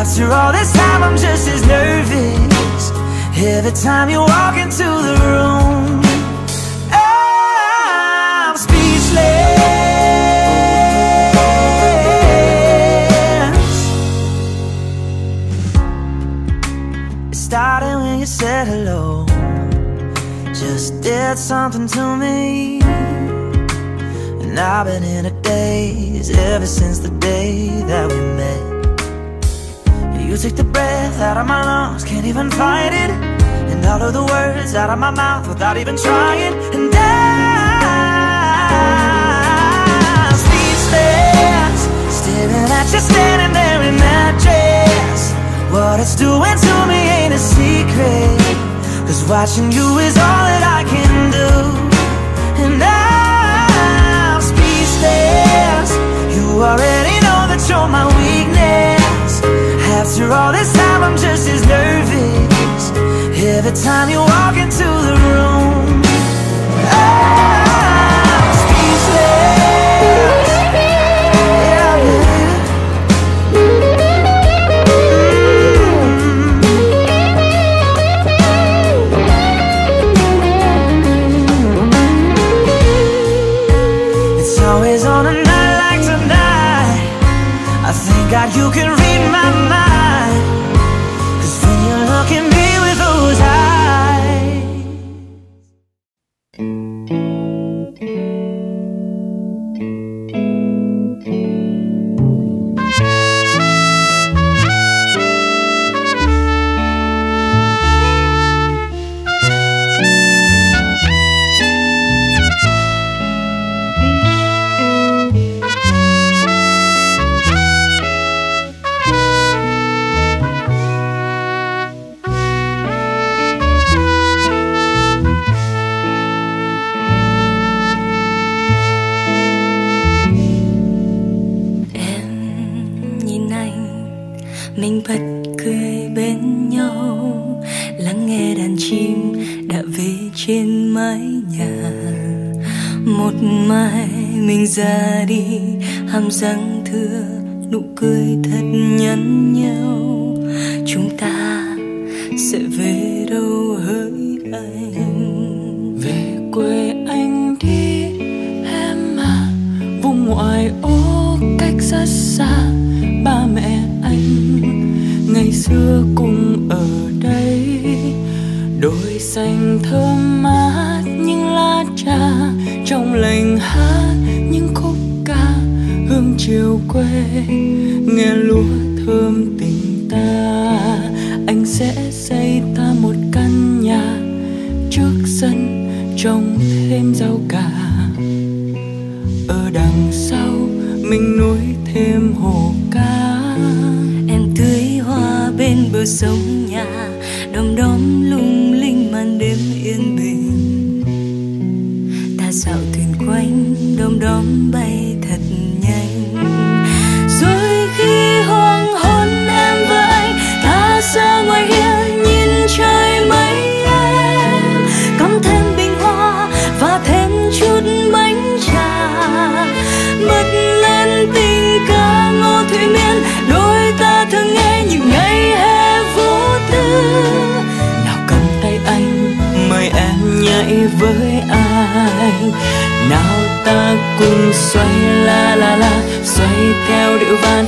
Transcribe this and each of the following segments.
After all this time I'm just as nervous. Every time you walk into the room I'm speechless. It started when you said hello. Just did something to me. And I've been in a daze Ever since the day that we met You take the breath out of my lungs Can't even fight it. And all of the words out of my mouth Without even trying. And I'm speechless Staring at you standing there in that dress. What it's doing to me ain't a secret Cause watching you is all that I you can read my mind when you look at me with those eyes đã về trên mái nhà. Một mai mình ra đi, Hàm răng thưa, nụ cười thật nhắn nhau. Chúng ta sẽ về đâu hỡi anh? Về quê anh đi, em à. Vùng ngoại ô cách rất xa, ba mẹ anh ngày xưa cùng ở đồi xanh thơm mát những lá trà trong lành hát những khúc ca hương chiều quê. Nghe lúa thơm tình ta, anh sẽ xây ta một căn nhà trước sân trồng thêm rau cà. Ở đằng sau mình nuôi thêm hồ cá. Em tưới hoa bên bờ sông nhà, Đom đóm màn đêm xoay la la la xoay theo điệu van.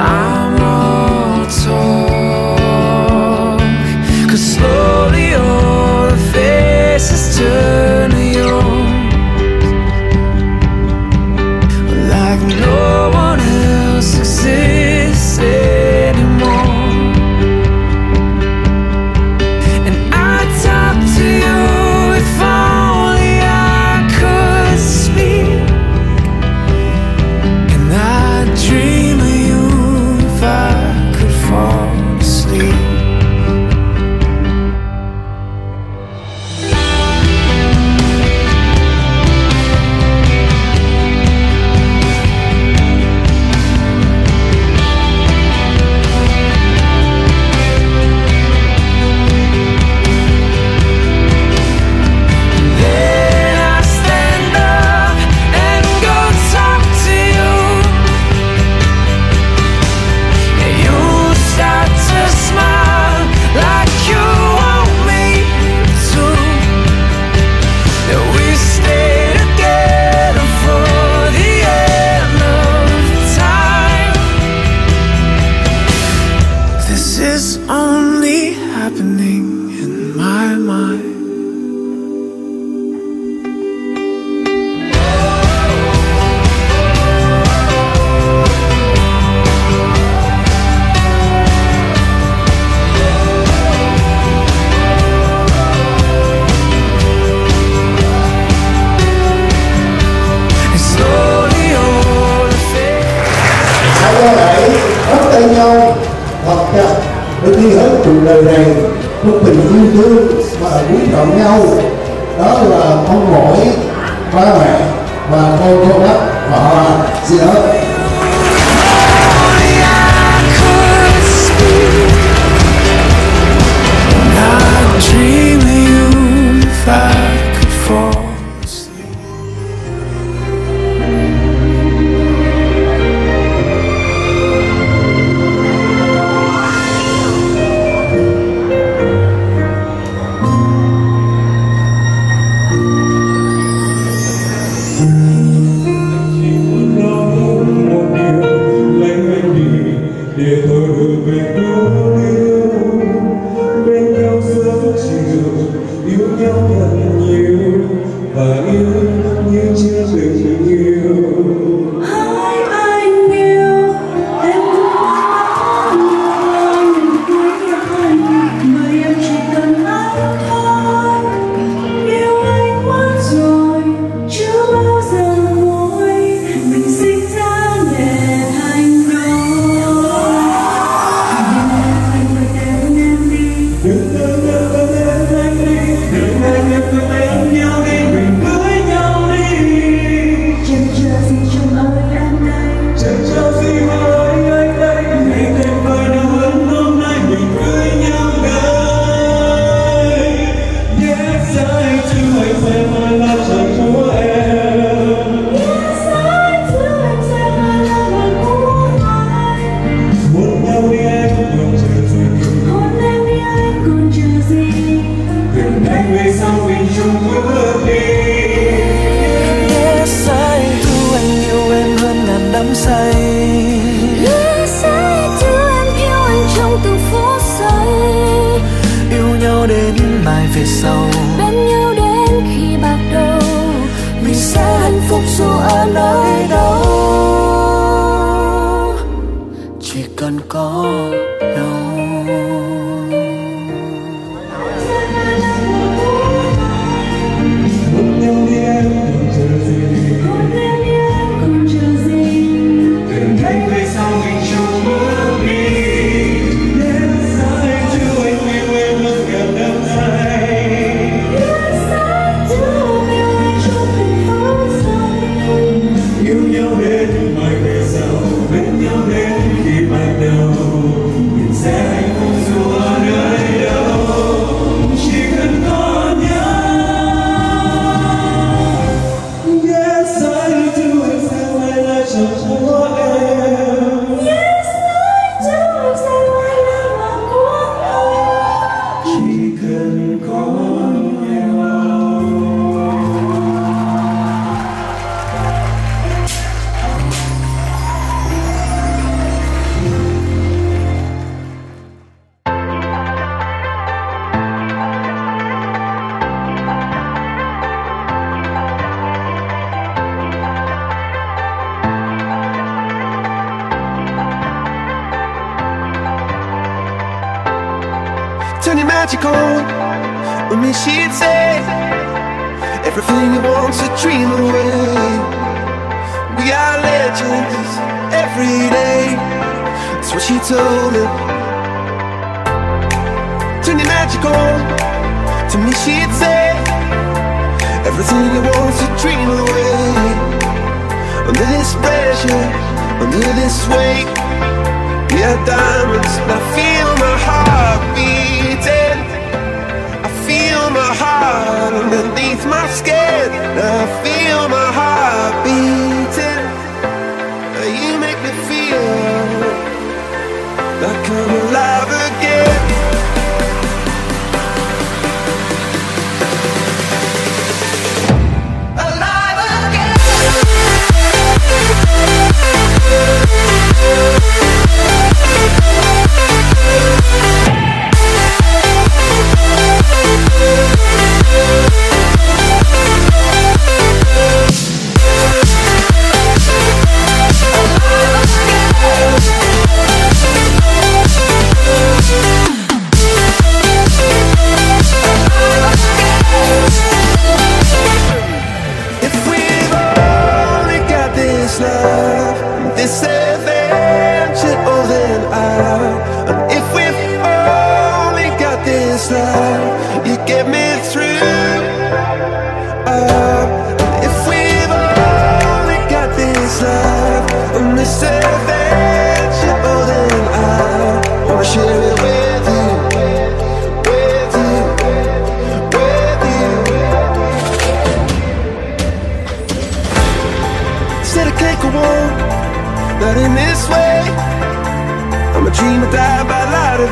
Far morre para. knowing you will be. magical When me she'd say Everything you want to dream away. We are legends every day. That's what she told me. Turn your magic on. To me she'd say Everything you want to dream away. Under this pressure, under this weight We are diamonds, and I feel beneath my skin. I feel my heart beating. You make me feel like I'm.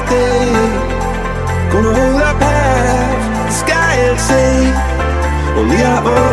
thing Gonna hold our path, the sky and sea Only our own